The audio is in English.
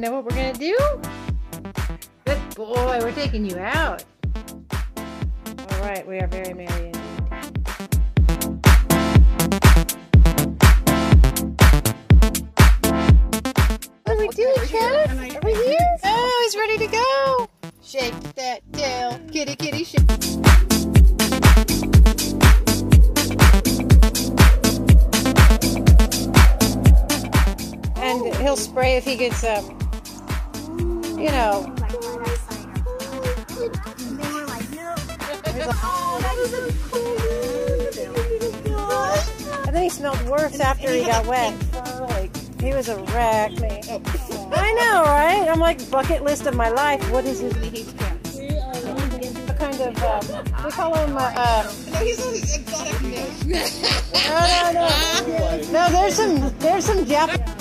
know what we're gonna do? Good boy, we're taking you out. All right, we are very merry indeed. What are we doing, Cat? Are we here? Oh, he's ready to go. Shake that tail, kitty, kitty, shake. And he'll spray if he gets up. You know, I think he smelled worse after he got wet. He was a wreck. I know, right? I'm like bucket list of my life. What is his? Kind of? Um, we call him. Uh, uh, No, he's exotic no, no, no. No, there's some. There's some Jap.